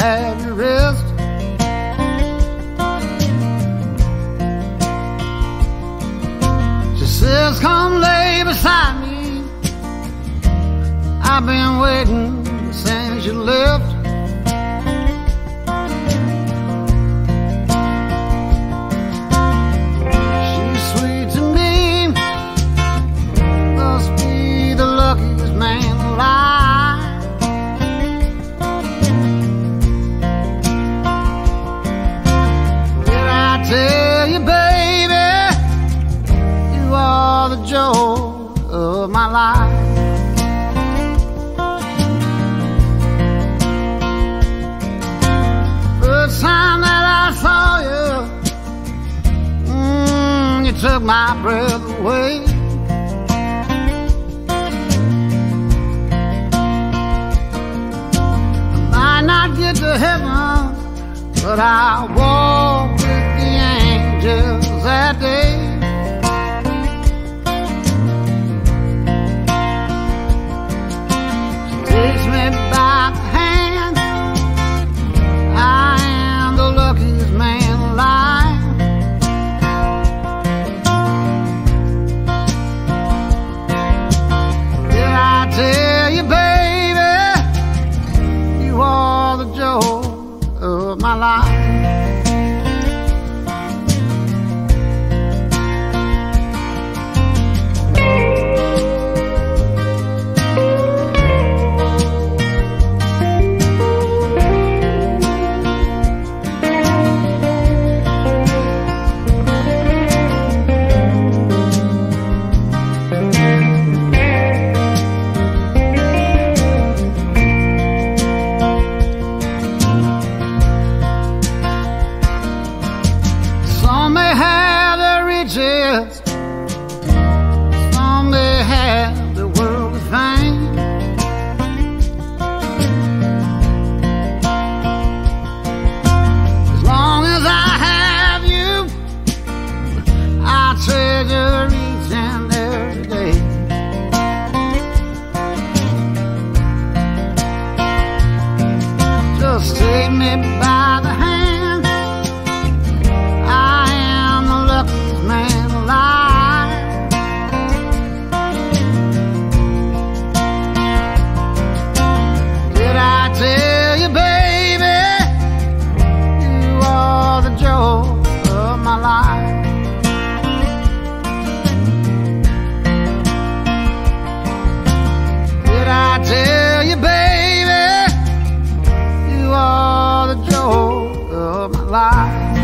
have your rest. She says, Come lay beside me. I've been waiting since you left. took my breath away. I might not get to heaven, but I walked with the angels that day. me by. 爱。